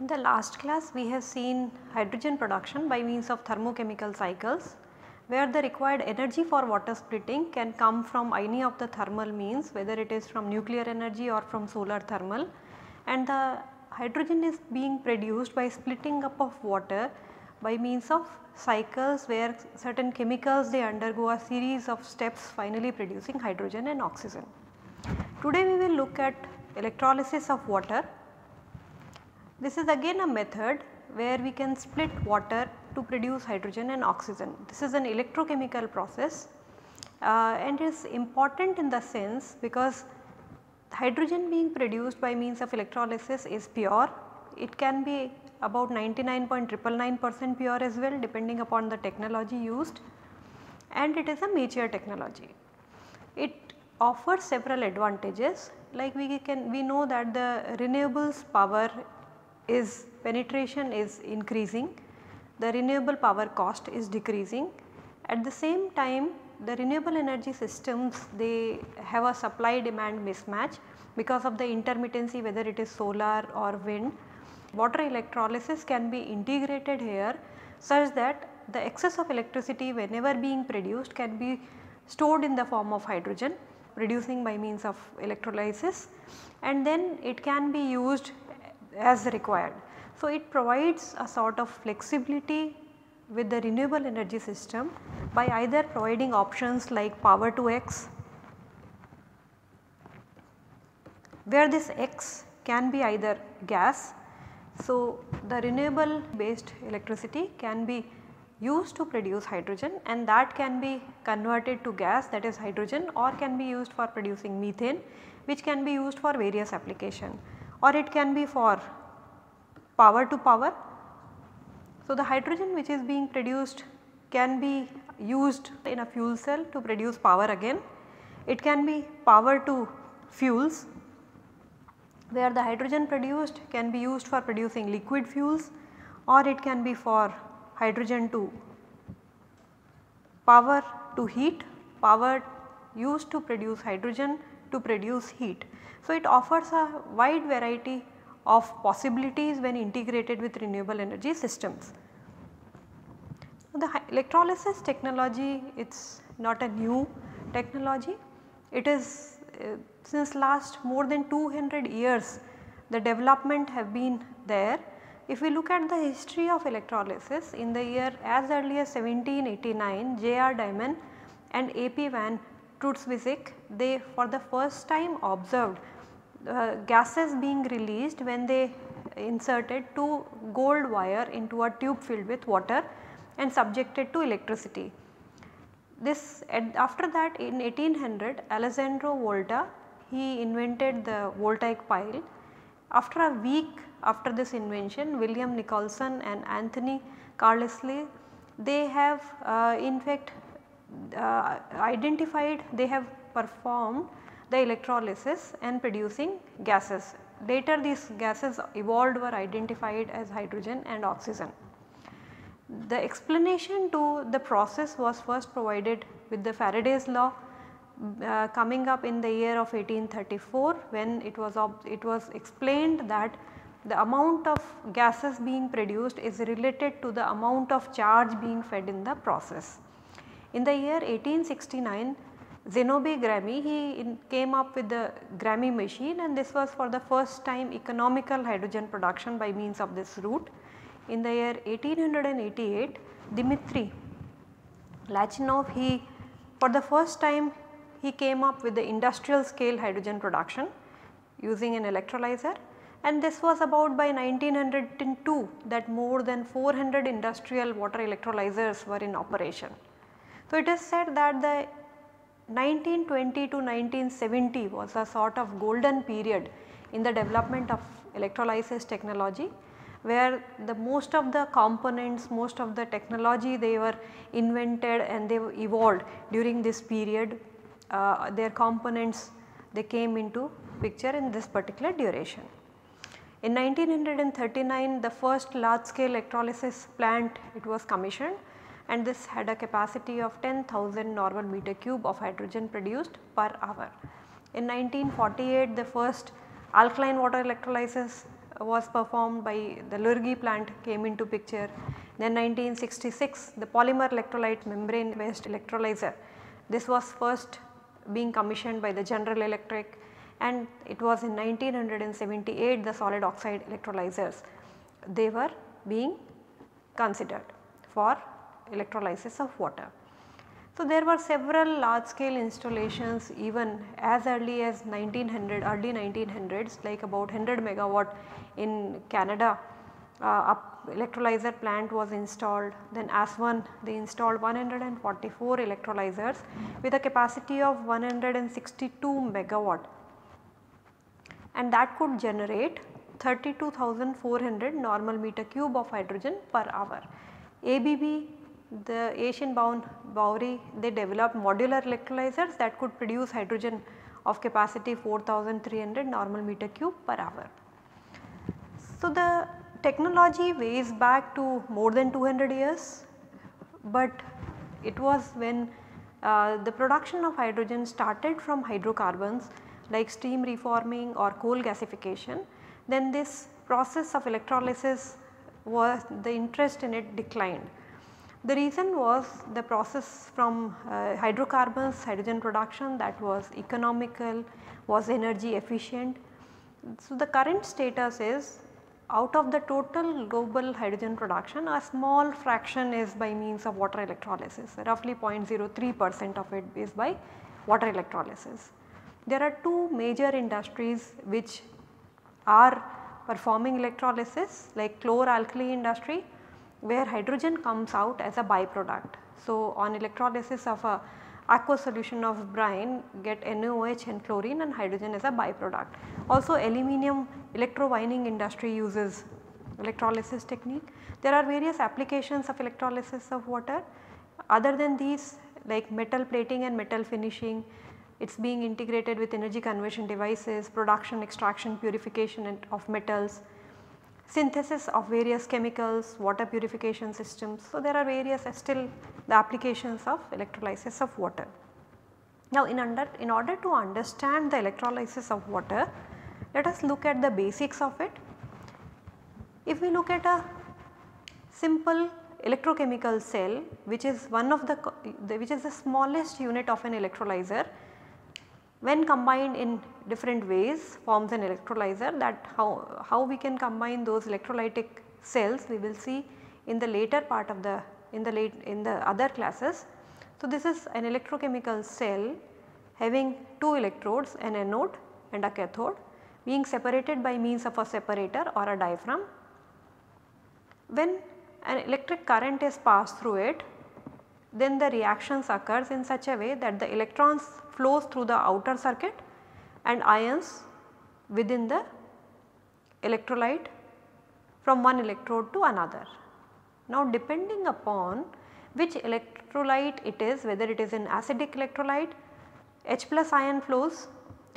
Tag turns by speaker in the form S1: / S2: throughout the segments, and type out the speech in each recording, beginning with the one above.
S1: In the last class we have seen hydrogen production by means of thermochemical cycles where the required energy for water splitting can come from any of the thermal means whether it is from nuclear energy or from solar thermal. And the hydrogen is being produced by splitting up of water by means of cycles where certain chemicals they undergo a series of steps finally producing hydrogen and oxygen. Today we will look at electrolysis of water. This is again a method where we can split water to produce hydrogen and oxygen. This is an electrochemical process uh, and is important in the sense because hydrogen being produced by means of electrolysis is pure. It can be about 99.999 percent pure as well depending upon the technology used and it is a mature technology. It offers several advantages like we can we know that the renewables power is penetration is increasing, the renewable power cost is decreasing. At the same time the renewable energy systems they have a supply demand mismatch because of the intermittency whether it is solar or wind. Water electrolysis can be integrated here such that the excess of electricity whenever being produced can be stored in the form of hydrogen producing by means of electrolysis and then it can be used as required. So, it provides a sort of flexibility with the renewable energy system by either providing options like power to X where this X can be either gas. So, the renewable based electricity can be used to produce hydrogen and that can be converted to gas that is hydrogen or can be used for producing methane which can be used for various application or it can be for power to power. So, the hydrogen which is being produced can be used in a fuel cell to produce power again. It can be power to fuels where the hydrogen produced can be used for producing liquid fuels or it can be for hydrogen to power to heat, power used to produce hydrogen to produce heat. So, it offers a wide variety of possibilities when integrated with renewable energy systems. The electrolysis technology it is not a new technology, it is uh, since last more than 200 years the development have been there. If we look at the history of electrolysis in the year as early as 1789 J.R. Deiman and A.P. van Troostwijk they for the first time observed uh, gases being released when they inserted two gold wire into a tube filled with water and subjected to electricity. This after that in 1800 Alessandro Volta he invented the voltaic pile. After a week after this invention William Nicholson and Anthony Carlisle they have uh, in fact uh, identified they have performed the electrolysis and producing gases. Later these gases evolved were identified as hydrogen and oxygen. The explanation to the process was first provided with the Faraday's law uh, coming up in the year of 1834 when it was it was explained that the amount of gases being produced is related to the amount of charge being fed in the process. In the year 1869 Zenobe Gramme he in, came up with the Gramme machine and this was for the first time economical hydrogen production by means of this route. In the year 1888 Dmitri Lachinov he for the first time he came up with the industrial scale hydrogen production using an electrolyzer and this was about by 1902 that more than 400 industrial water electrolyzers were in operation. So, it is said that the 1920 to 1970 was a sort of golden period in the development of electrolysis technology where the most of the components, most of the technology they were invented and they evolved during this period uh, their components they came into picture in this particular duration. In 1939 the first large scale electrolysis plant it was commissioned and this had a capacity of 10,000 normal meter cube of hydrogen produced per hour. In 1948 the first alkaline water electrolysis uh, was performed by the Lurgi plant came into picture. Then 1966 the polymer electrolyte membrane based electrolyzer this was first being commissioned by the General Electric and it was in 1978 the solid oxide electrolyzers they were being considered for electrolysis of water. So, there were several large scale installations even as early as 1900 early 1900s like about 100 megawatt in Canada uh, electrolyzer plant was installed then Aswan they installed 144 electrolyzers with a capacity of 162 megawatt and that could generate 32,400 normal meter cube of hydrogen per hour. ABB the Asea Brown Boveri they developed modular electrolyzers that could produce hydrogen of capacity 4300 normal meter cube per hour. So, the technology weighs back to more than 200 years, but it was when uh, the production of hydrogen started from hydrocarbons like steam reforming or coal gasification, then this process of electrolysis was the interest in it declined. The reason was the process from uh, hydrocarbons hydrogen production that was economical, was energy efficient. So, the current status is out of the total global hydrogen production a small fraction is by means of water electrolysis roughly 0.03 percent of it is by water electrolysis. There are two major industries which are performing electrolysis like chlor-alkali industry where hydrogen comes out as a byproduct. So, on electrolysis of a aqueous solution of brine get NaOH and chlorine and hydrogen as a byproduct. Also aluminum electrowinning industry uses electrolysis technique. There are various applications of electrolysis of water other than these like metal plating and metal finishing it is being integrated with energy conversion devices, production, extraction, purification of metals, synthesis of various chemicals, water purification systems. So, there are various uh, still the applications of electrolysis of water. Now, in, under, in order to understand the electrolysis of water, let us look at the basics of it. If we look at a simple electrochemical cell which is one of the, the which is the smallest unit of an electrolyzer when combined in different ways forms an electrolyzer that how, how we can combine those electrolytic cells we will see in the later part of the in the late in the other classes. So, this is an electrochemical cell having two electrodes an anode and a cathode being separated by means of a separator or a diaphragm. When an electric current is passed through it then the reactions occurs in such a way that the electrons flows through the outer circuit and ions within the electrolyte from one electrode to another. Now depending upon which electrolyte it is whether it is an acidic electrolyte H plus ion flows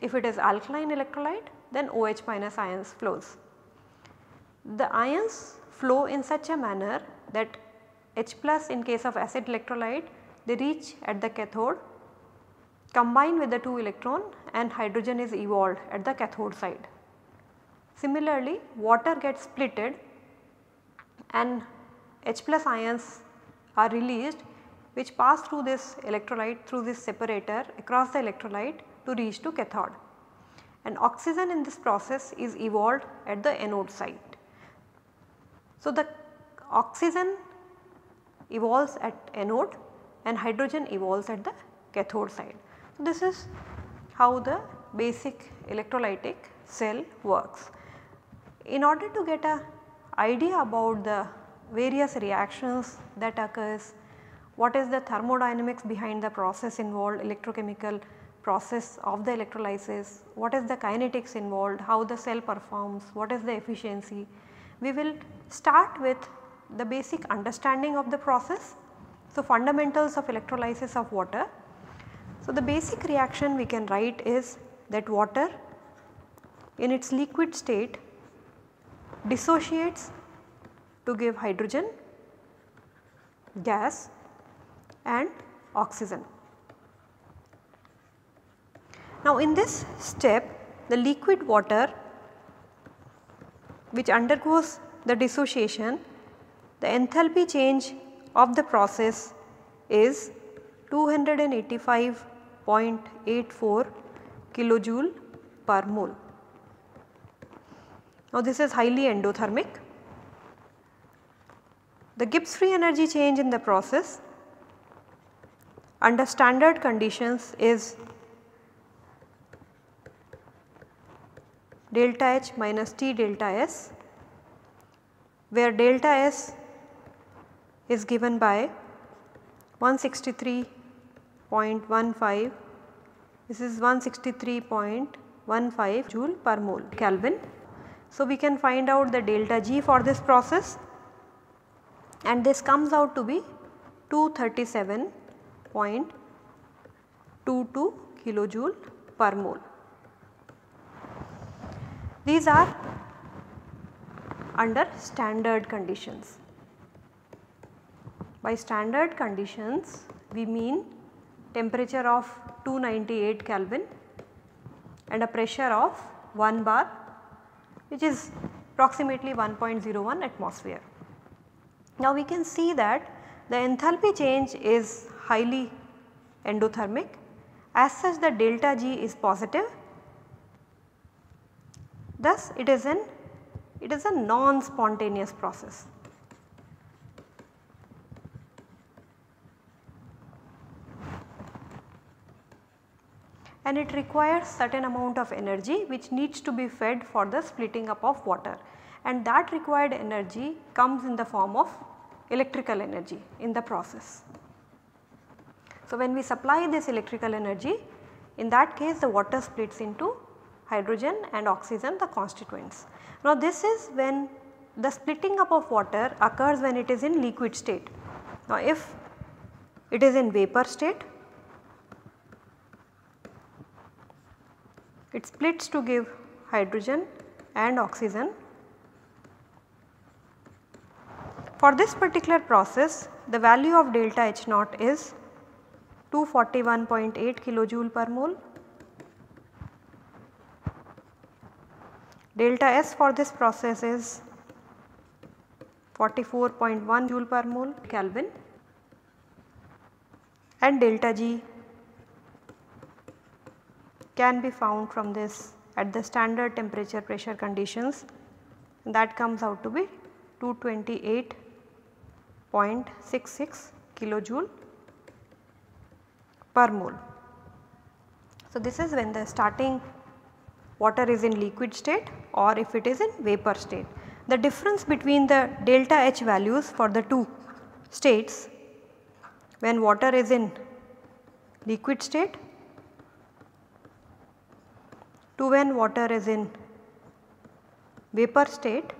S1: if it is alkaline electrolyte then OH minus ions flows. The ions flow in such a manner that H plus in case of acid electrolyte they reach at the cathode combine with the 2 electron and hydrogen is evolved at the cathode side. Similarly, water gets splitted and H plus ions are released which pass through this electrolyte through this separator across the electrolyte to reach to cathode and oxygen in this process is evolved at the anode site. So, the oxygen evolves at anode and hydrogen evolves at the cathode side. So, this is how the basic electrolytic cell works. In order to get a idea about the various reactions that occurs, what is the thermodynamics behind the process involved, electrochemical process of the electrolysis, what is the kinetics involved, how the cell performs, what is the efficiency. We will start with the basic understanding of the process. So, fundamentals of electrolysis of water so, the basic reaction we can write is that water in its liquid state dissociates to give hydrogen, gas and oxygen. Now in this step the liquid water which undergoes the dissociation the enthalpy change of the process is 285.84 kilojoule per mole. Now this is highly endothermic. The Gibbs free energy change in the process under standard conditions is delta H minus T delta S where delta S is given by 163.15 this is 163.15 joule per mole Kelvin. So, we can find out the delta G for this process and this comes out to be 237.22 kilojoule per mole. These are under standard conditions. By standard conditions we mean temperature of 298 Kelvin and a pressure of 1 bar which is approximately 1.01 atmosphere. Now we can see that the enthalpy change is highly endothermic as such the delta G is positive thus it is an it is a non spontaneous process. And it requires certain amount of energy which needs to be fed for the splitting up of water and that required energy comes in the form of electrical energy in the process. So, when we supply this electrical energy in that case the water splits into hydrogen and oxygen the constituents. Now this is when the splitting up of water occurs when it is in liquid state. Now if it is in vapor state it splits to give hydrogen and oxygen. For this particular process the value of delta H naught is 241.8 kilojoule per mole. Delta S for this process is 44.1 joule per mole Kelvin and delta G can be found from this at the standard temperature pressure conditions that comes out to be 228.66 kilojoule per mole. So, this is when the starting water is in liquid state or if it is in vapor state. The difference between the delta H values for the two states when water is in liquid state to when water is in vapor state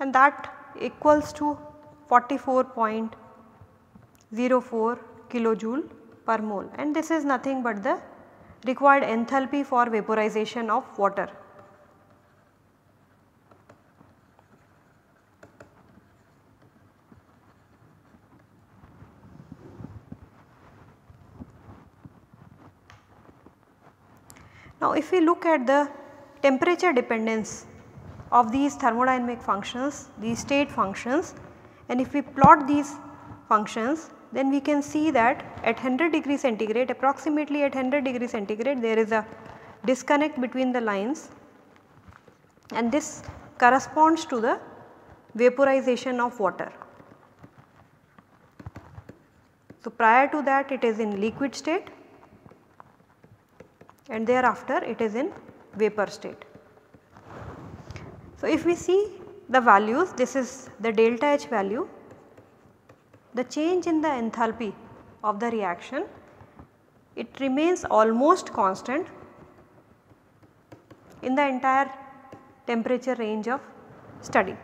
S1: and that equals to 44.04 kilojoule per mole and this is nothing but the required enthalpy for vaporization of water. Now if we look at the temperature dependence of these thermodynamic functions, these state functions and if we plot these functions then we can see that at 100 degree centigrade approximately at 100 degree centigrade there is a disconnect between the lines and this corresponds to the vaporization of water. So, prior to that it is in liquid state and thereafter it is in vapor state. So, if we see the values this is the delta H value, the change in the enthalpy of the reaction it remains almost constant in the entire temperature range of study.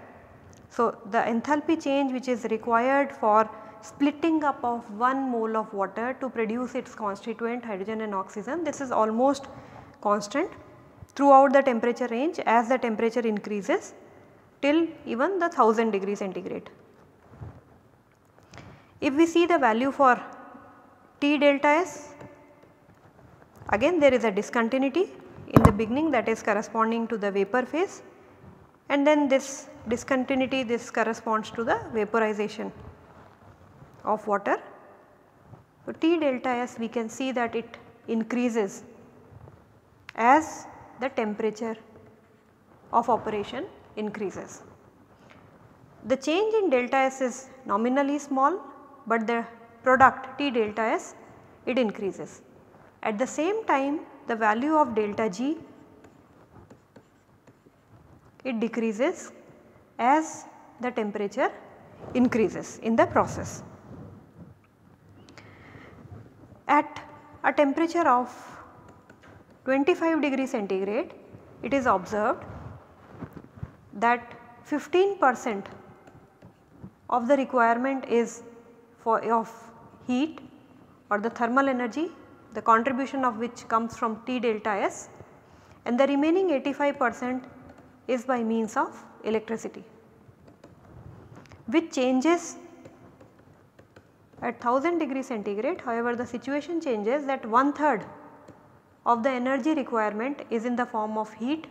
S1: So, the enthalpy change which is required for splitting up of 1 mole of water to produce its constituent hydrogen and oxygen this is almost constant throughout the temperature range as the temperature increases till even the 1000 degree centigrade. If we see the value for T delta S, again there is a discontinuity in the beginning that is corresponding to the vapor phase and then this discontinuity this corresponds to the vaporization of water. So, T delta S we can see that it increases as the temperature of operation increases. The change in delta S is nominally small, but the product T delta S it increases. At the same time the value of delta G it decreases as the temperature increases in the process. At a temperature of 25 degree centigrade it is observed that 15 percent of the requirement is for of heat or the thermal energy the contribution of which comes from T delta S and the remaining 85 percent is by means of electricity which changes at 1000 degree centigrade however the situation changes that one third of the energy requirement is in the form of heat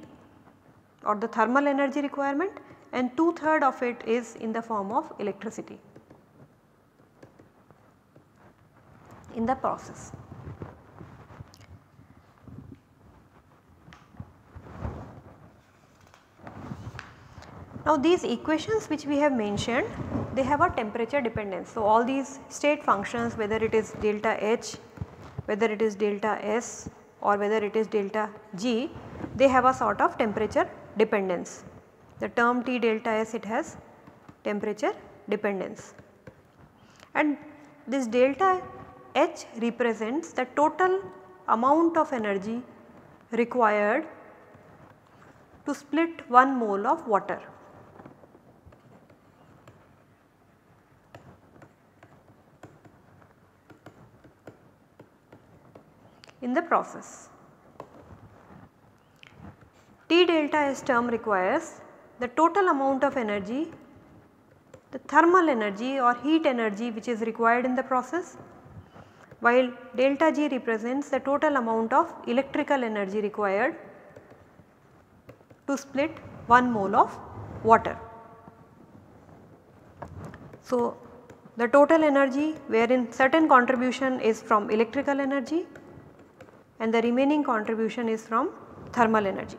S1: or the thermal energy requirement and two third of it is in the form of electricity in the process. Now these equations which we have mentioned they have a temperature dependence. So all these state functions whether it is delta H, whether it is delta S or whether it is delta G they have a sort of temperature dependence. The term T delta S it has temperature dependence and this delta H represents the total amount of energy required to split 1 mole of water. In the process. T delta S term requires the total amount of energy, the thermal energy or heat energy which is required in the process while delta G represents the total amount of electrical energy required to split 1 mole of water. So, the total energy wherein certain contribution is from electrical energy and the remaining contribution is from thermal energy.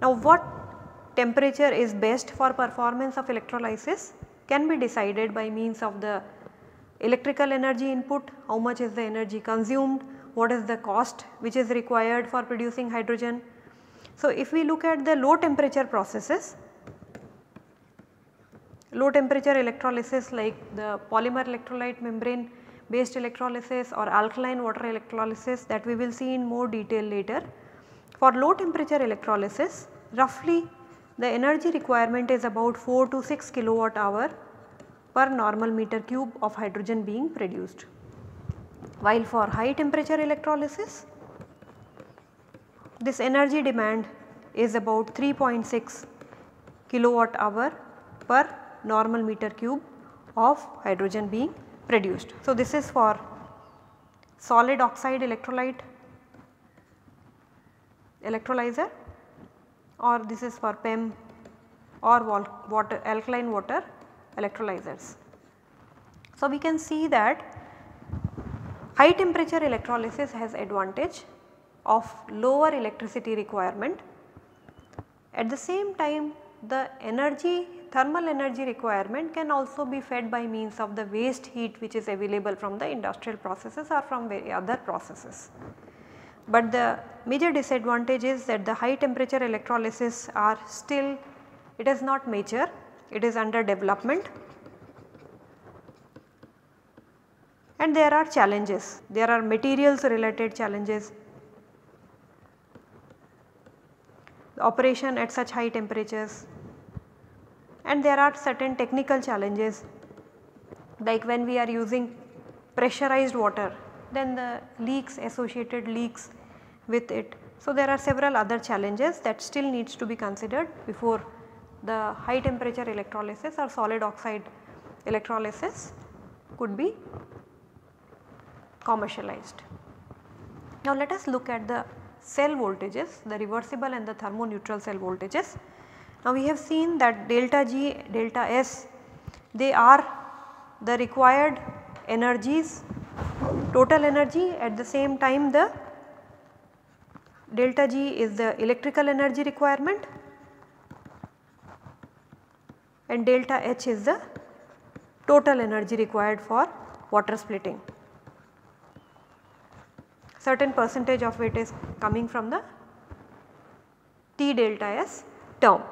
S1: Now what temperature is best for performance of electrolysis can be decided by means of the electrical energy input, how much is the energy consumed, what is the cost which is required for producing hydrogen. So if we look at the low temperature processes, low temperature electrolysis like the polymer electrolyte membrane based electrolysis or alkaline water electrolysis that we will see in more detail later. For low temperature electrolysis roughly the energy requirement is about 4 to 6 kilowatt hour per normal meter cube of hydrogen being produced. While for high temperature electrolysis this energy demand is about 3.6 kilowatt hour per normal meter cube of hydrogen being produced. So, this is for solid oxide electrolyte electrolyzer or this is for PEM or water alkaline water electrolyzers. So, we can see that high temperature electrolysis has advantage of lower electricity requirement. At the same time the energy thermal energy requirement can also be fed by means of the waste heat which is available from the industrial processes or from other processes. But the major disadvantage is that the high temperature electrolysis are still it is not mature, it is under development and there are challenges, there are materials related challenges. The operation at such high temperatures and there are certain technical challenges like when we are using pressurized water then the leaks associated leaks with it. So, there are several other challenges that still needs to be considered before the high temperature electrolysis or solid oxide electrolysis could be commercialized. Now let us look at the cell voltages, the reversible and the thermoneutral cell voltages. Now we have seen that delta G, delta S they are the required energies total energy at the same time the delta G is the electrical energy requirement and delta H is the total energy required for water splitting. Certain percentage of it is coming from the T delta S term.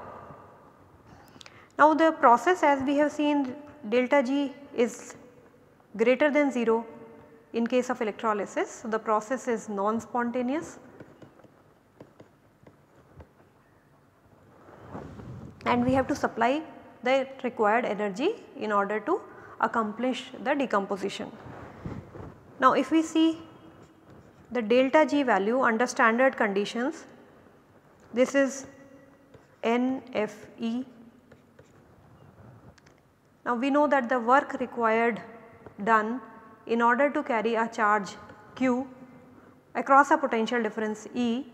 S1: Now the process as we have seen delta G is greater than 0 in case of electrolysis. So the process is non-spontaneous and we have to supply the required energy in order to accomplish the decomposition. Now if we see the delta G value under standard conditions this is NFE. Now we know that the work required done in order to carry a charge Q across a potential difference E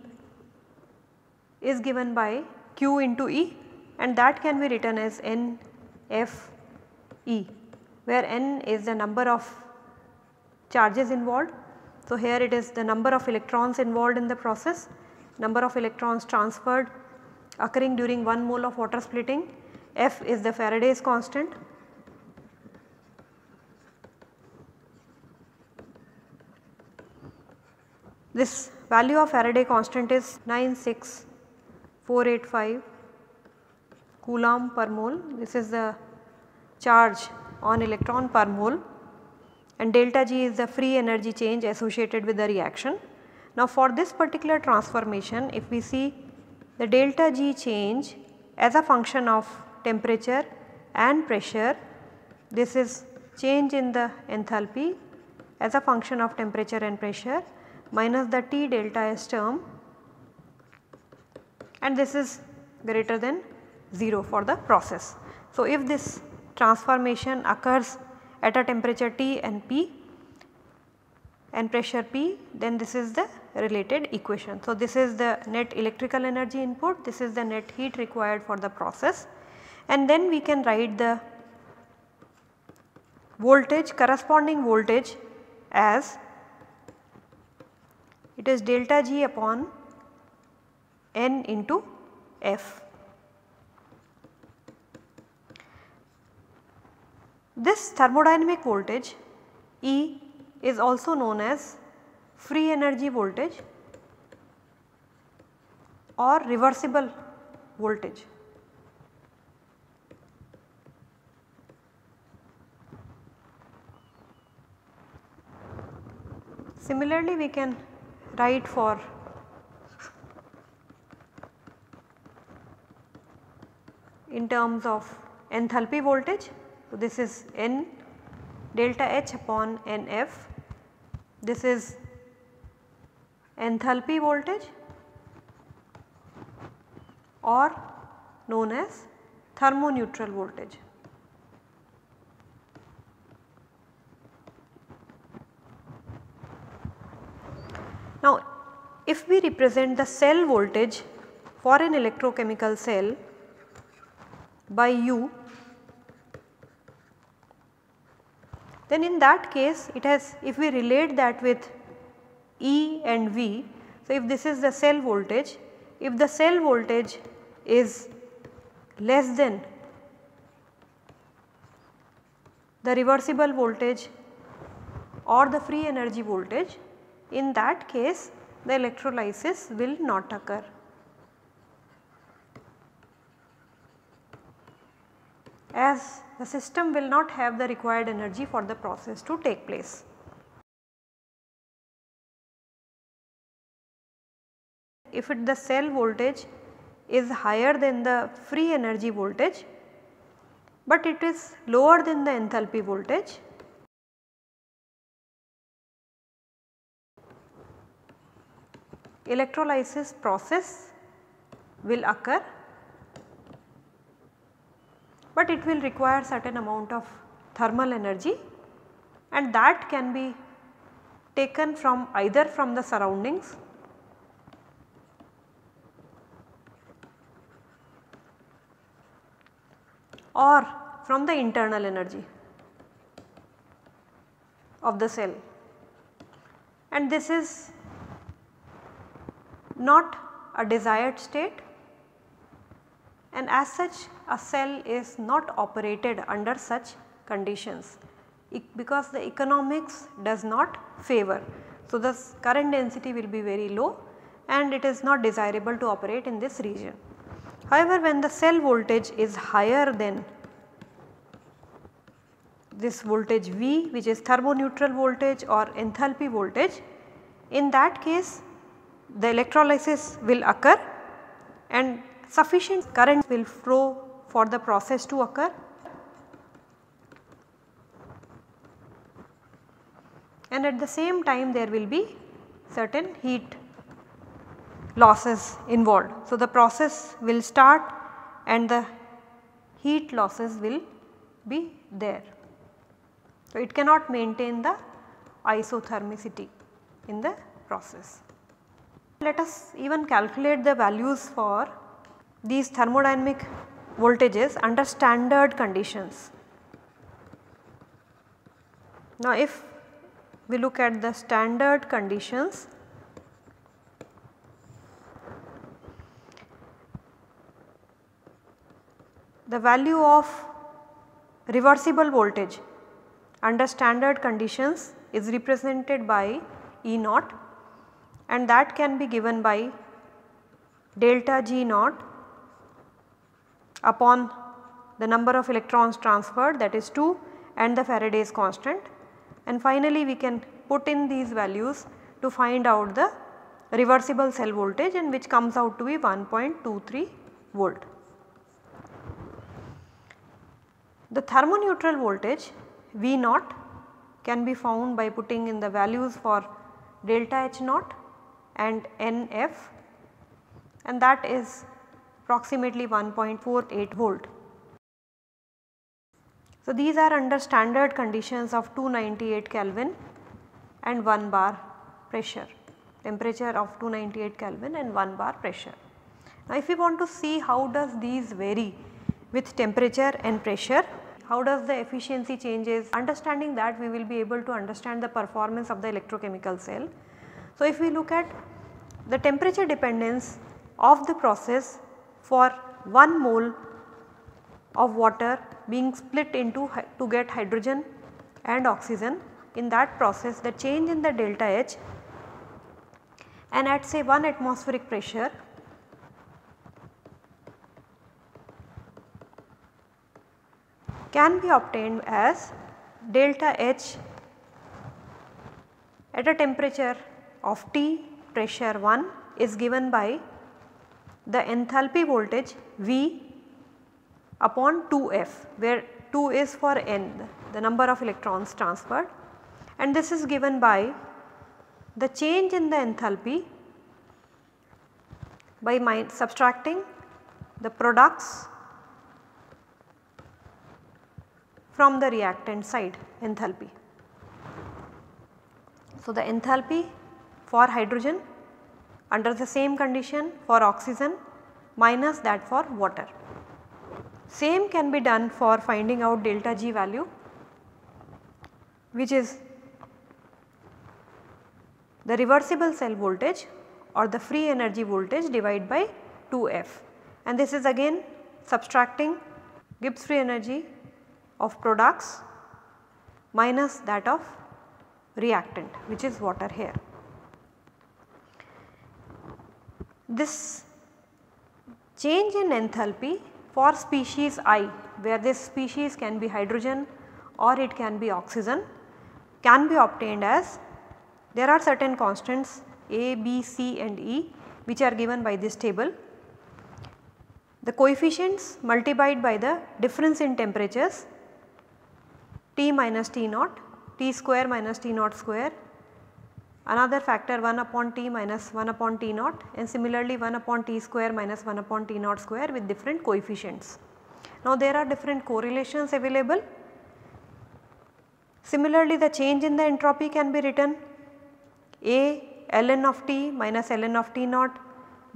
S1: is given by Q into E and that can be written as N F E where N is the number of charges involved. So, here it is the number of electrons involved in the process, number of electrons transferred occurring during 1 mole of water splitting, F is the Faraday's constant. This value of Faraday constant is 96485 coulomb per mole. This is the charge on electron per mole and delta G is the free energy change associated with the reaction. Now for this particular transformation if we see the delta G change as a function of temperature and pressure this is change in the enthalpy as a function of temperature and pressure minus the T delta S term and this is greater than 0 for the process. So, if this transformation occurs at a temperature T and P and pressure P then this is the related equation. So, this is the net electrical energy input, this is the net heat required for the process and then we can write the voltage corresponding voltage as it is delta G upon N into F. This thermodynamic voltage E is also known as free energy voltage or reversible voltage. Similarly, we can write for in terms of enthalpy voltage so, this is N delta H upon Nf, this is enthalpy voltage or known as thermoneutral voltage. Now, if we represent the cell voltage for an electrochemical cell by U then in that case it has if we relate that with E and V. So, if this is the cell voltage, if the cell voltage is less than the reversible voltage or the free energy voltage, in that case the electrolysis will not occur. As the system will not have the required energy for the process to take place. If it the cell voltage is higher than the free energy voltage, but it is lower than the enthalpy voltage, electrolysis process will occur, but it will require certain amount of thermal energy and that can be taken from either from the surroundings or from the internal energy of the cell. And this is not a desired state and as such a cell is not operated under such conditions because the economics does not favor. So, the current density will be very low and it is not desirable to operate in this region. However, when the cell voltage is higher than this voltage V which is thermoneutral voltage or enthalpy voltage, in that case the electrolysis will occur and sufficient current will flow for the process to occur. And at the same time there will be certain heat losses involved. So, the process will start and the heat losses will be there. So, it cannot maintain the isothermicity in the process. Let us even calculate the values for these thermodynamic voltages under standard conditions. Now if we look at the standard conditions the value of reversible voltage under standard conditions is represented by E naught and that can be given by delta G naught upon the number of electrons transferred that is 2 and the Faraday's constant and finally we can put in these values to find out the reversible cell voltage and which comes out to be 1.23 volt. The thermoneutral voltage V naught can be found by putting in the values for delta H naught and NF and that is approximately 1.48 volt. So, these are under standard conditions of 298 Kelvin and 1 bar pressure, temperature of 298 Kelvin and 1 bar pressure. Now, if we want to see how does these vary with temperature and pressure, how does the efficiency changes, understanding that we will be able to understand the performance of the electrochemical cell. So, if we look at the temperature dependence of the process for 1 mole of water being split into to get hydrogen and oxygen in that process the change in the delta H and at say 1 atmospheric pressure can be obtained as delta H at a temperature of T pressure 1 is given by the enthalpy voltage V upon 2F where 2 is for N the number of electrons transferred and this is given by the change in the enthalpy by subtracting the products from the reactant side enthalpy. So, the enthalpy for hydrogen under the same condition for oxygen minus that for water. Same can be done for finding out delta G value which is the reversible cell voltage or the free energy voltage divided by 2F and this is again subtracting Gibbs free energy of products minus that of reactant which is water here. This change in enthalpy for species I where this species can be hydrogen or it can be oxygen can be obtained as there are certain constants A, B, C and E which are given by this table. The coefficients multiplied by the difference in temperatures T minus T naught, T square minus T naught square another factor 1 upon t minus 1 upon t naught and similarly 1 upon t square minus 1 upon t naught square with different coefficients. Now there are different correlations available. Similarly the change in the entropy can be written A ln of t minus ln of t naught,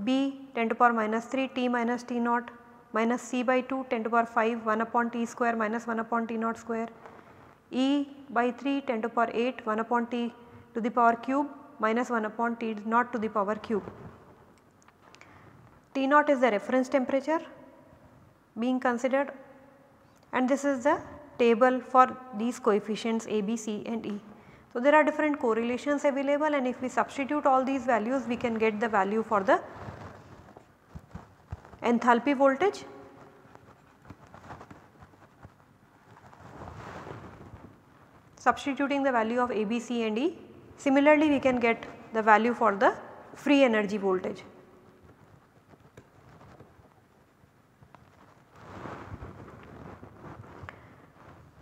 S1: B 10 to the power minus 3 t minus t naught minus c by 2 10 to power 5 1 upon t square minus 1 upon t naught square, E by 3 10 to the power 8 1 upon t to the power cube minus 1 upon T naught to the power cube. T naught is the reference temperature being considered and this is the table for these coefficients A, B, C and E. So, there are different correlations available and if we substitute all these values we can get the value for the enthalpy voltage substituting the value of A, B, C and E Similarly, we can get the value for the free energy voltage.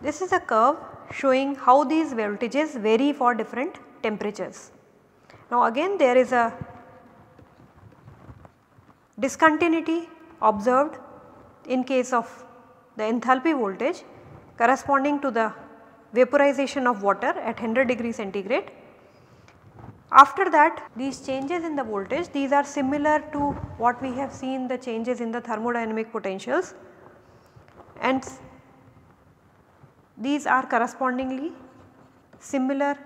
S1: This is a curve showing how these voltages vary for different temperatures. Now again there is a discontinuity observed in case of the enthalpy voltage corresponding to the vaporization of water at 100 degree centigrade after that these changes in the voltage these are similar to what we have seen the changes in the thermodynamic potentials and these are correspondingly similar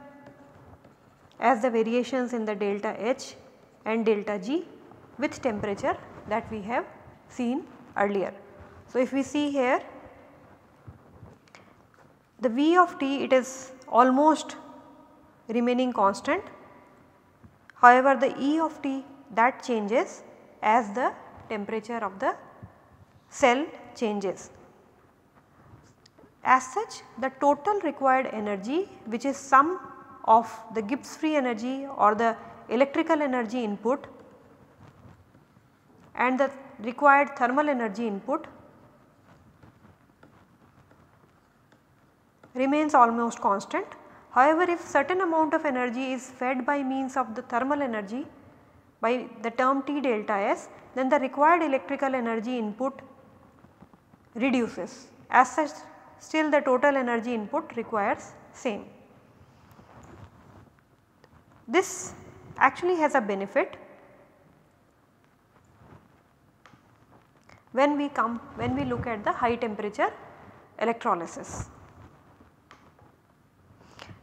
S1: as the variations in the delta H and delta G with temperature that we have seen earlier. So, if we see here the V of t it is almost remaining constant However, the E of t that changes as the temperature of the cell changes. As such the total required energy which is sum of the Gibbs free energy or the electrical energy input and the required thermal energy input remains almost constant However, if certain amount of energy is fed by means of the thermal energy by the term T delta S then the required electrical energy input reduces as such still the total energy input requires same. This actually has a benefit when we come when we look at the high temperature electrolysis.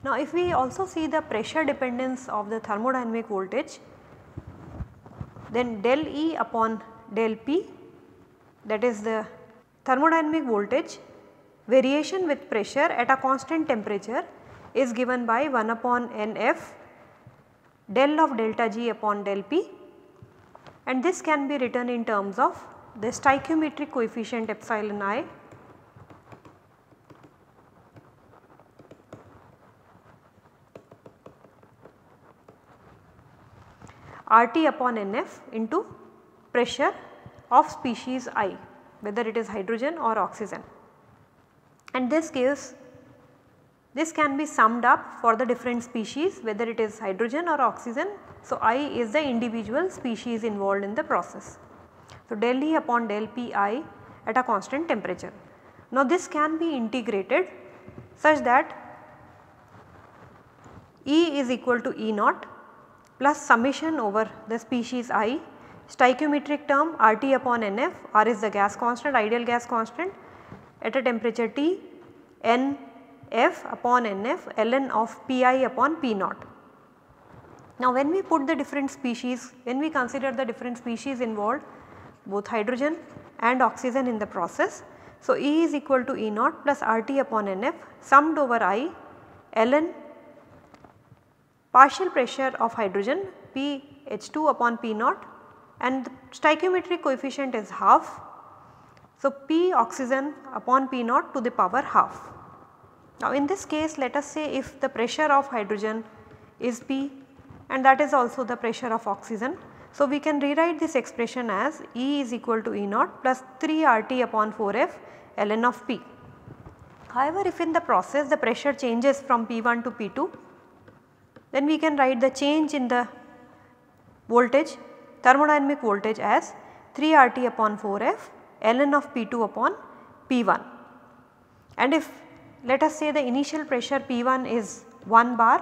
S1: Now if we also see the pressure dependence of the thermodynamic voltage then del E upon del P that is the thermodynamic voltage variation with pressure at a constant temperature is given by 1 upon Nf del of delta G upon del P and this can be written in terms of the stoichiometric coefficient epsilon i RT upon NF into pressure of species I whether it is hydrogen or oxygen. And this case this can be summed up for the different species whether it is hydrogen or oxygen. So, I is the individual species involved in the process. So, del E upon del Pi at a constant temperature. Now, this can be integrated such that E is equal to E naught plus summation over the species i stoichiometric term RT upon NF, R is the gas constant ideal gas constant at a temperature T N F upon NF ln of Pi upon P naught. Now when we put the different species, when we consider the different species involved both hydrogen and oxygen in the process. So E is equal to E naught plus RT upon NF summed over I ln partial pressure of hydrogen P H2 upon P naught and the stoichiometric coefficient is half. So, P oxygen upon P naught to the power half. Now, in this case let us say if the pressure of hydrogen is P and that is also the pressure of oxygen. So, we can rewrite this expression as E is equal to E naught plus 3 RT upon 4F ln of P. However, if in the process the pressure changes from P1 to P2 then we can write the change in the voltage thermodynamic voltage as 3 RT upon 4F ln of P2 upon P1 and if let us say the initial pressure P1 is 1 bar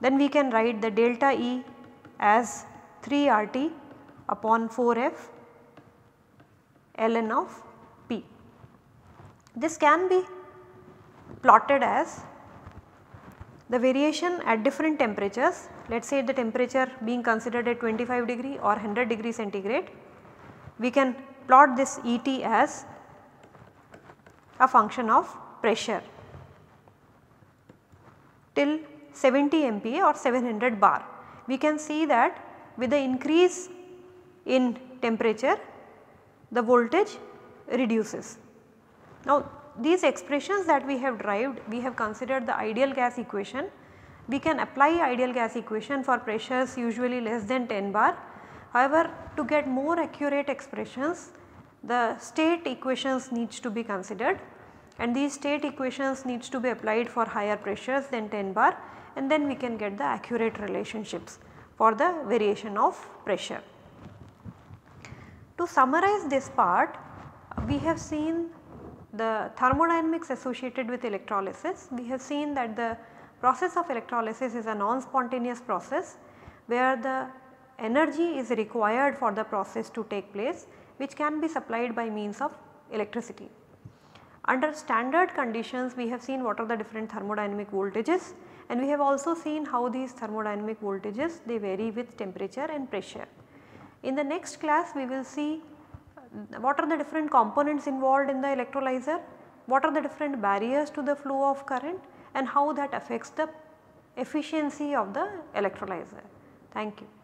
S1: then we can write the delta E as 3 RT upon 4F ln of P. This can be plotted as the variation at different temperatures let us say the temperature being considered at 25 degree or 100 degree centigrade we can plot this Et as a function of pressure till 70 MPa or 700 bar. We can see that with the increase in temperature the voltage reduces. Now these expressions that we have derived we have considered the ideal gas equation. We can apply ideal gas equation for pressures usually less than 10 bar. However, to get more accurate expressions the state equations needs to be considered and these state equations needs to be applied for higher pressures than 10 bar and then we can get the accurate relationships for the variation of pressure. To summarize this part we have seen the thermodynamics associated with electrolysis. We have seen that the process of electrolysis is a non-spontaneous process where the energy is required for the process to take place which can be supplied by means of electricity. Under standard conditions we have seen what are the different thermodynamic voltages and we have also seen how these thermodynamic voltages they vary with temperature and pressure. In the next class we will see what are the different components involved in the electrolyzer, what are the different barriers to the flow of current and how that affects the efficiency of the electrolyzer. Thank you.